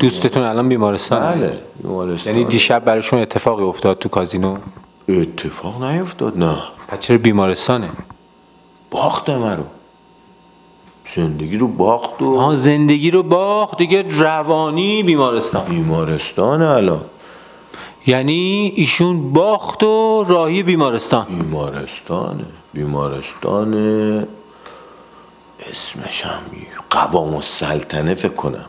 دوستتون الان بیمارستان بله بیمارستان یعنی دیشب براشون اتفاقی افتاد تو کازینو؟ اتفاق نیفتاد نه. پس چرا بیمارستانه؟ باختم رو. زندگی رو باخت و ها زندگی رو باخت دیگه روانی بیمارستان. بیمارستان الان. یعنی ایشون باخت و راهی بیمارستان. بیمارستانه بیمارستان اسمش هم قوام السلطنه فکر کنم.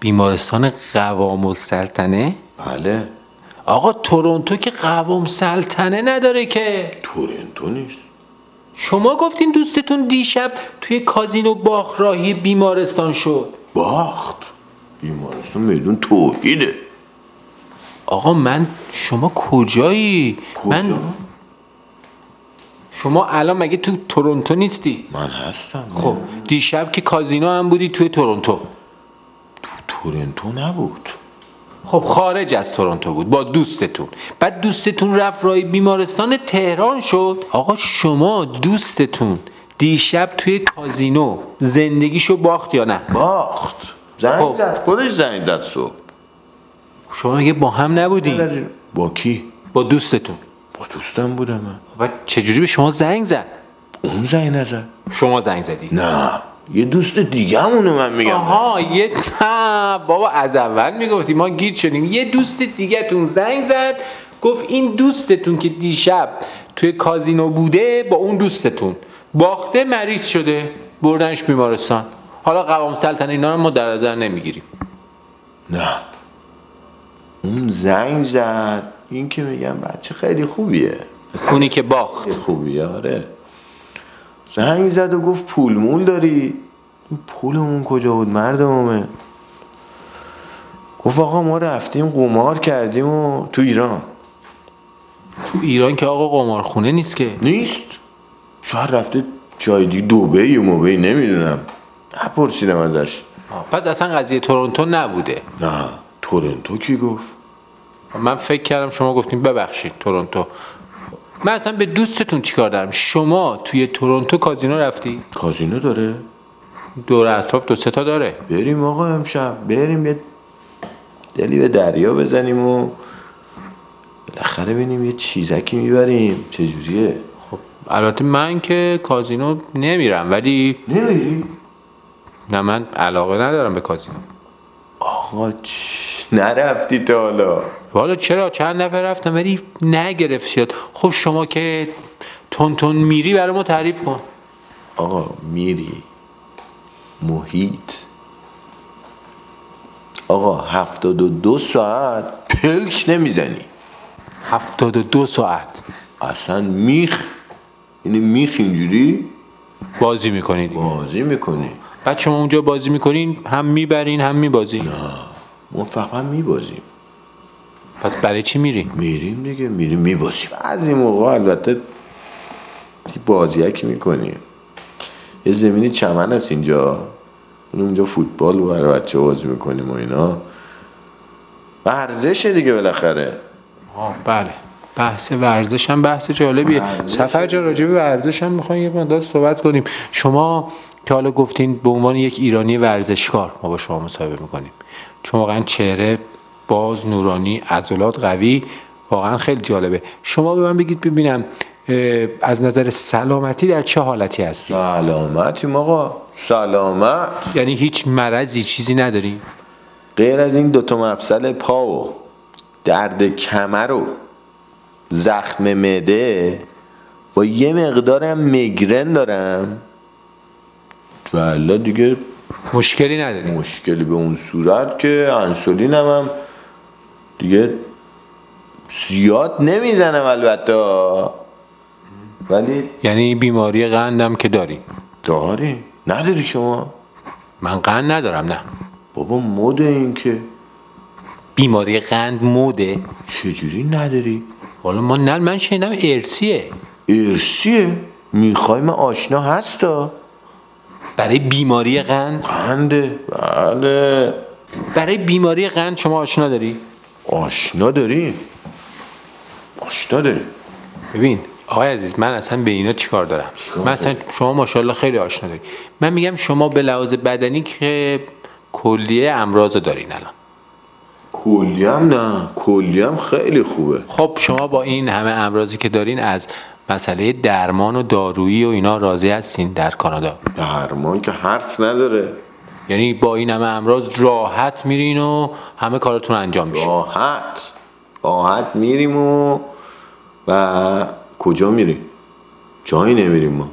بیمارستان قوام السلطنه؟ بله. آقا تورنتو که قوام سلطنه نداره که. تورنتو نیست. شما گفتین دوستتون دیشب توی کازینو باخت راهی بیمارستان شد. باخت. بیمارستان میدون توحیده آقا من شما کجایی؟ کجا؟ من شما الان مگه تو تورنتو نیستی؟ من هستم. خب دیشب که کازینو هم بودی توی تورنتو. تورنتو نبود. خب خارج از تورنتو بود با دوستتون. بعد دوستتون رفت رای بیمارستان تهران شد. آقا شما دوستتون دیشب توی کازینو زندگیشو باخت یا نه؟ باخت. زنگ خب. زد. خودش زنگ زد صبح. شما مگه با هم نبودین؟ با کی؟ با دوستتون. با دوستم بودم من. خب بعد چجوری به شما زنگ زد؟ اون زنگ نزد. شما زنگ زدی؟ نه. یه دوست دیگه همونو من میگم. آها یه نه بابا از اول می‌گفتی ما گیت شدیم. یه دوست دیگه تون زنگ زد گفت این دوستتون که دیشب توی کازینو بوده با اون دوستتون. باخته مریض شده بردنش بیمارستان. حالا قوام سلطنه اینا رو ما در نظر نمی‌گیریم. نه. اون زنگ زد. این که میگم بچه خیلی خوبیه. اونی که باخت. خوبیه آره. زنگ زد و گفت پول مول داری؟ این پولمون کجا بود؟ مردمه گفت آقا ما رفتیم قمار کردیم و تو ایران. تو ایران که آقا قمارخونه نیست که. نیست. شاید رفته جای دیگه دوبه یا موبه نمی‌دونم. نپرسیدم ازش. پس اصلا قضیه تورنتو نبوده. نه. تورنتو کی گفت؟ من فکر کردم شما گفتیم ببخشید تورنتو. من اصلا به دوستتون چیکار دارم؟ شما توی تورنتو کازینو رفتی؟ کازینو داره. دور اطراف دو سه تا داره. بریم آقا امشب. بریم یه دلی به دریا بزنیم و بالاخره ببینیم یه چیزکی می‌بریم. چجوریه خب البته من که کازینو نمیرم ولی نمیری نه من علاقه ندارم به کازینو. آقا چ- نرفتی تا حالا. والا چرا؟ چند نفر رفتم ولی نگرفت شد خب شما که تون تون میری برای ما تعریف کن. آقا میری. محیط. آقا هفتاد و دو ساعت پلک نمی‌زنی. هفتاد و دو ساعت. اصلا میخ یعنی میخ اینجوری؟ بازی می‌کنید بازی می‌کنی. بعد شما اونجا بازی می‌کنین هم می‌برین هم میبازین. ما فقط میبازیم. پس برای چی میری میریم دیگه میریم میبازیم. از این موقع البته یه بازیکی می‌کنیم. یه زمینی چمن هست اینجا. اون اونجا فوتبال برای بچه بازی می‌کنیم و اینا. ورزشه دیگه بالاخره. بله. بحث ورزش هم بحث جالبیه. سفر جا راجع به ورزش هم می‌خوایم یه مقدار صحبت کنیم. شما که حالا گفتین به عنوان یک ایرانی ورزشکار ما با شما مصاحبه می‌کنیم. چون واقعا چهره باز نورانی عضلات قوی واقعا خیلی جالبه. شما به من بگید ببینم از نظر سلامتی در چه حالتی هستی؟ سلامتیم آقا سلامت. یعنی هیچ مرضی چیزی نداری؟ غیر از این دوتا مفصل پا و درد کمر و زخم معده با یه مقدارم میگرن دارم. والا دیگه مشکلی نداری؟ مشکلی به اون صورت که انسولینم هم دیگه زیاد نمی‌زنم البته. ولی یعنی بیماری قندم که داری؟ داری. نداری شما؟ من قند ندارم نه. بابا مده این که. بیماری قند موده چجوری نداری؟ حالا ما نه من شنیدم ارسیه ارسیه می‌خوای من آشنا هستا؟ برای بیماری قند؟ قنده. بله. برای بیماری قند شما آشنا داری؟ آشنا داریم آشنا داریم. ببین آقای عزیز من اصلا به اینا چیکار دارم؟ من اصلا شما ماشاءالله خیلی آشنا داری من میگم شما به لحاظ بدنی که کلیه امراض دارین الان. کلی هم نه. کلی هم خیلی خوبه. خب شما با این همه امراضی که دارین از مسئله درمان و دارویی و اینا راضی هستین در کانادا؟ درمان که حرف نداره. یعنی با این همه امراض راحت میرین و همه کارتون انجام میشه. راحت. راحت میریم و و کجا میریم؟ جایی نمیریم ما.